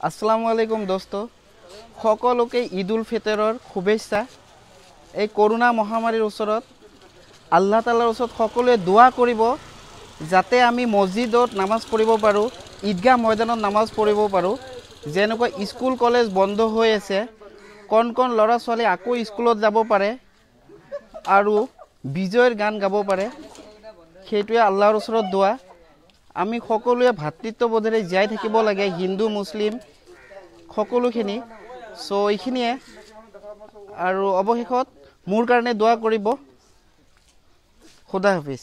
আসসালামু আলাইকুম দোস্ত। সকলোকে ঈদ উল ফিতৰৰ শুভেচ্ছা। এই কৰোণা মহামাৰীৰ ওচৰত আল্লাহ তালাৰ ওচৰত সকলোৱে দোৱা কৰিব যাতে আমি মছজিদত নামাজ পঢ়িব পাৰোঁ ঈদগাহ ময়দানত নামাজ পঢ়িব পাৰোঁ। যেনেকৈ স্কুল কলেজ বন্ধ হৈ আছে কণ কণ ল'ৰা ছোৱালী আকৌ স্কুলত যাব পাৰে আৰু বিজয়ৰ গান গাব পাৰে। সেইটোৱে আল্লাহৰ ওচৰত দোৱা। আমি সকলোৱে ভাতৃত্ববোধেৰে জীয়াই থাকিব লাগে হিন্দু মুছলিম সকলোখিনি। চ' এইখিনিয়ে আৰু অৱশেষত মোৰ কাৰণে দোৱা কৰিব। খুদা হাফিজ।